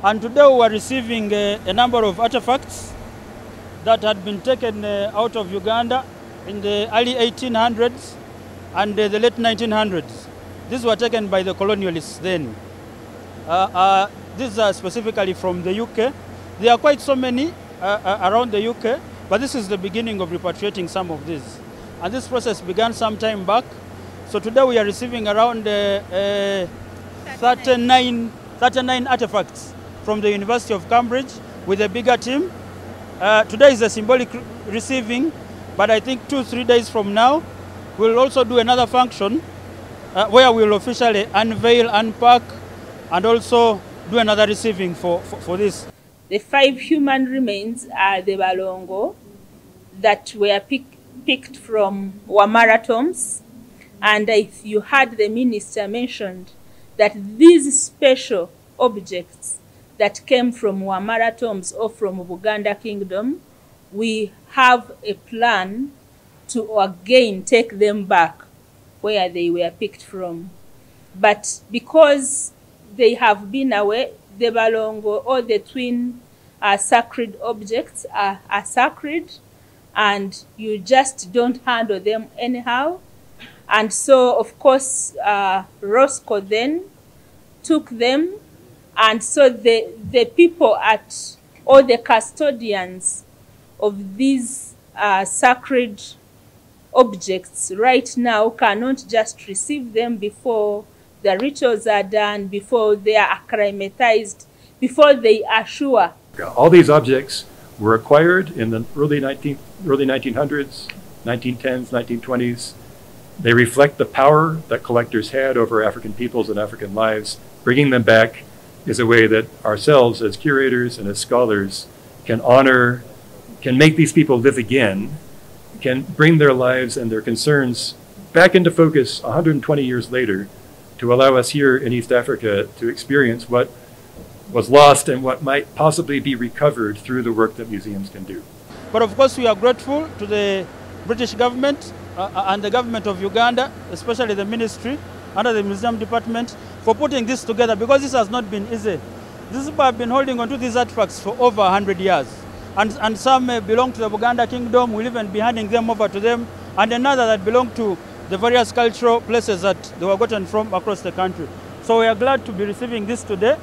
And today we are receiving uh, a number of artifacts that had been taken uh, out of Uganda in the early 1800s and uh, the late 1900s. These were taken by the colonialists then. Uh, uh, these are specifically from the UK. There are quite so many uh, around the UK, but this is the beginning of repatriating some of these. And this process began some time back. So today we are receiving around uh, uh, 39, 39 artifacts from the University of Cambridge with a bigger team. Uh, today is a symbolic receiving, but I think two, three days from now, we'll also do another function uh, where we'll officially unveil, unpack, and also do another receiving for, for, for this. The five human remains are the Balongo that were pick, picked from Wamala tombs. And if you heard the minister mentioned that these special objects that came from Wamala tombs or from Buganda kingdom, we have a plan to again take them back where they were picked from. But because they have been away, the Balongo or the twin uh, sacred objects are, are sacred and you just don't handle them anyhow. And so, of course, uh, Roscoe then took them, and so the, the people at, or the custodians of these uh, sacred objects right now cannot just receive them before the rituals are done, before they are acclimatized, before they are sure All these objects were acquired in the early 19, early 1900s, 1910s, 1920s. They reflect the power that collectors had over African peoples and African lives. Bringing them back is a way that ourselves, as curators and as scholars, can honor, can make these people live again, can bring their lives and their concerns back into focus 120 years later to allow us here in East Africa to experience what was lost and what might possibly be recovered through the work that museums can do. But of course, we are grateful to the British government uh, and the government of Uganda, especially the ministry under the museum department, for putting this together because this has not been easy. These people have been holding on to these artifacts for over 100 years. And, and some uh, belong to the Buganda kingdom, we'll even be handing them over to them, and another that belong to the various cultural places that they were gotten from across the country. So we are glad to be receiving this today,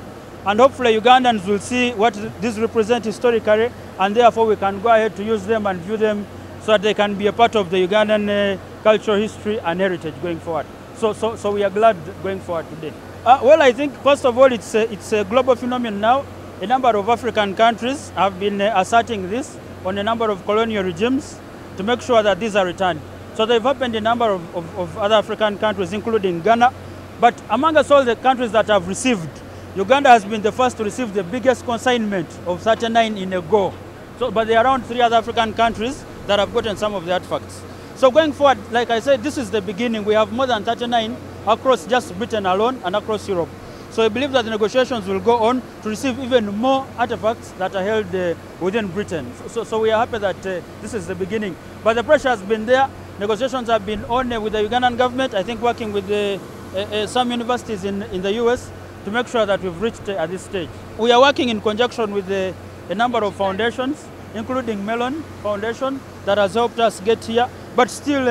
and hopefully Ugandans will see what these represent historically, and therefore we can go ahead to use them and view them so that they can be a part of the Ugandan uh, cultural history and heritage going forward. So, so, so we are glad going forward today. Uh, well, I think first of all, it's a, it's a global phenomenon now. A number of African countries have been uh, asserting this on a number of colonial regimes to make sure that these are returned. So they've opened a number of, of, of other African countries, including Ghana. But among us all the countries that have received, Uganda has been the first to receive the biggest consignment of 39 in a go. So, but there are around three other African countries that have gotten some of the artifacts. So going forward, like I said, this is the beginning. We have more than 39 across just Britain alone and across Europe. So I believe that the negotiations will go on to receive even more artifacts that are held uh, within Britain. So, so we are happy that uh, this is the beginning. But the pressure has been there. Negotiations have been on uh, with the Ugandan government, I think working with the, uh, uh, some universities in, in the US to make sure that we've reached uh, at this stage. We are working in conjunction with a number of foundations, including Mellon Foundation, that has helped us get here. But still,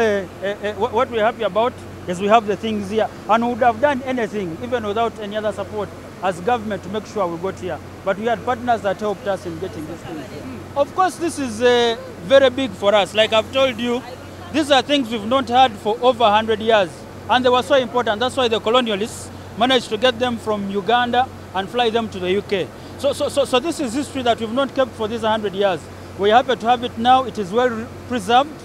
what we're happy about is we have the things here. And we would have done anything, even without any other support, as government to make sure we got here. But we had partners that helped us in getting these things here. Of course, this is uh, very big for us. Like I've told you, these are things we've not had for over 100 years. And they were so important. That's why the colonialists managed to get them from Uganda and fly them to the UK. So, so, so, so this is history that we've not kept for these 100 years. We're happy to have it now. It is well preserved.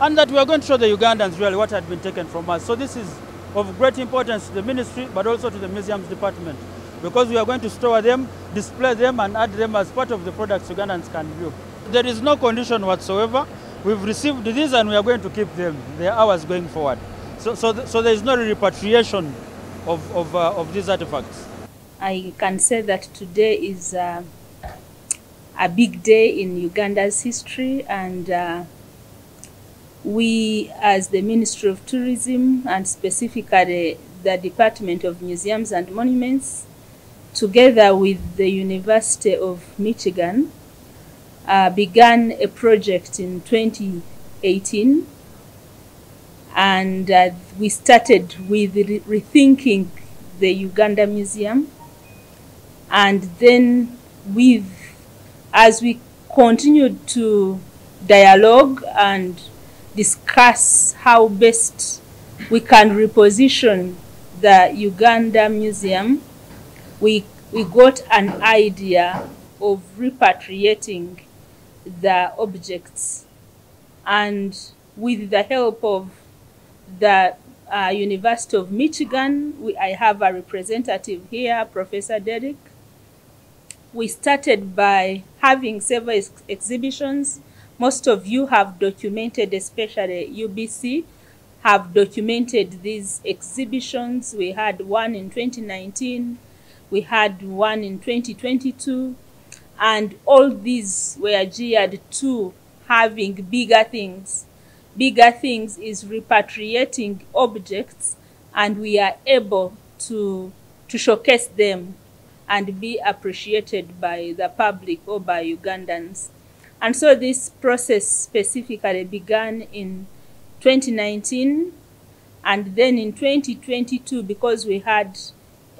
And that we are going to show the Ugandans really what had been taken from us. So this is of great importance to the ministry, but also to the museums department. Because we are going to store them, display them, and add them as part of the products Ugandans can view. There is no condition whatsoever. We've received these and we are going to keep them. They are ours going forward. So, so, th- so there is no repatriation of, of, uh, of these artifacts. I can say that today is uh, a big day in Uganda's history, and uh, we, as the Ministry of Tourism and specifically the Department of Museums and Monuments, together with the University of Michigan, uh, began a project in 2018 and uh, we started with re- rethinking the Uganda Museum. And then with as we continued to dialogue and discuss how best we can reposition the Uganda Museum, we, we got an idea of repatriating the objects. And with the help of the uh, University of Michigan, we, I have a representative here, Professor Derek. We started by having several ex- exhibitions. Most of you have documented, especially UBC, have documented these exhibitions. We had one in 2019, we had one in 2022, and all these were geared to having bigger things. Bigger things is repatriating objects, and we are able to, to showcase them and be appreciated by the public or by Ugandans. And so this process specifically began in 2019 and then in 2022 because we had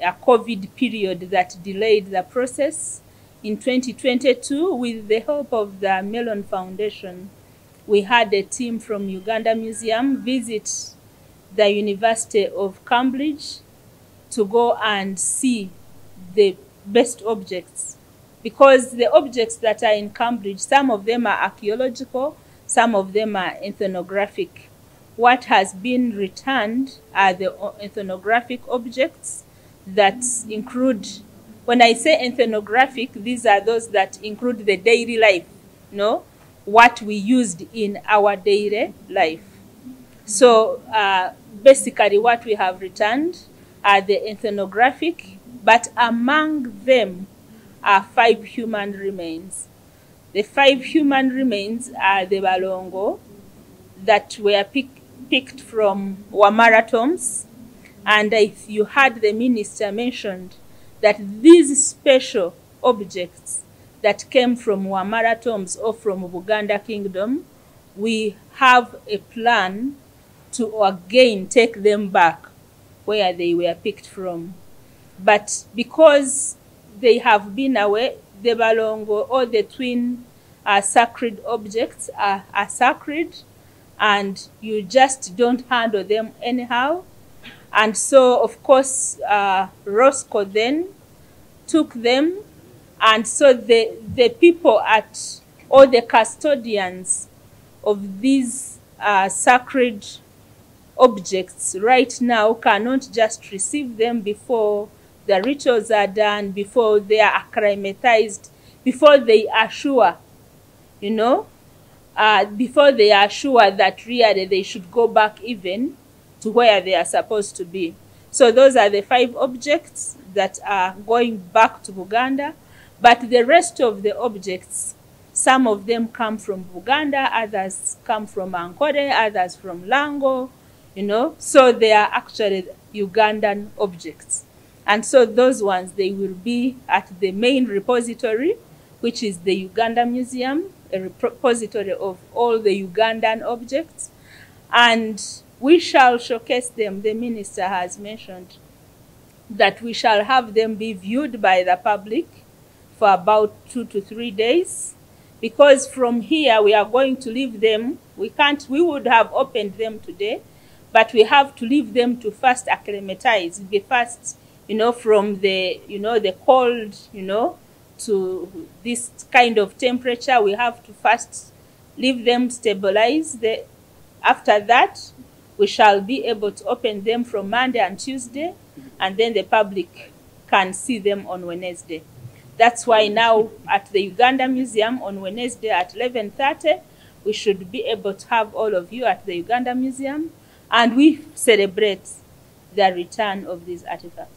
a COVID period that delayed the process. In 2022, with the help of the Mellon Foundation, we had a team from Uganda Museum visit the University of Cambridge to go and see the best objects because the objects that are in Cambridge, some of them are archaeological, some of them are ethnographic. What has been returned are the ethnographic objects that include, when I say ethnographic, these are those that include the daily life, know, what we used in our daily life. So uh, basically, what we have returned are the ethnographic, but among them are five human remains. The five human remains are the Balongo that were pick, picked from Wamala tombs. And if you heard the minister mentioned that these special objects that came from Wamala tombs or from Buganda kingdom, we have a plan to again take them back where they were picked from. But because they have been away, the Balongo or the twin uh, sacred objects are, are sacred and you just don't handle them anyhow. And so, of course, uh, Roscoe then took them, and so the, the people at, or the custodians of these uh, sacred objects right now cannot just receive them before the rituals are done, before they are acclimatized, before they are sure, you know, uh, before they are sure that really they should go back even to where they are supposed to be. So those are the five objects that are going back to Buganda, but the rest of the objects, some of them come from Buganda, others come from Ankole, others from Lango, you know, so they are actually Ugandan objects. And so those ones, they will be at the main repository, which is the Uganda Museum, a repository of all the Ugandan objects. And we shall showcase them, the minister has mentioned that we shall have them be viewed by the public for about two to three days. Because from here we are going to leave them, we can't, we would have opened them today, but we have to leave them to first acclimatize, be first, you know, from the, you know, the cold, you know, to this kind of temperature, we have to first leave them stabilize. The, after that, we shall be able to open them from Monday and Tuesday, and then the public can see them on Wednesday. That's why now at the Uganda Museum on Wednesday at 11:30, we should be able to have all of you at the Uganda Museum, and we celebrate the return of these artifacts.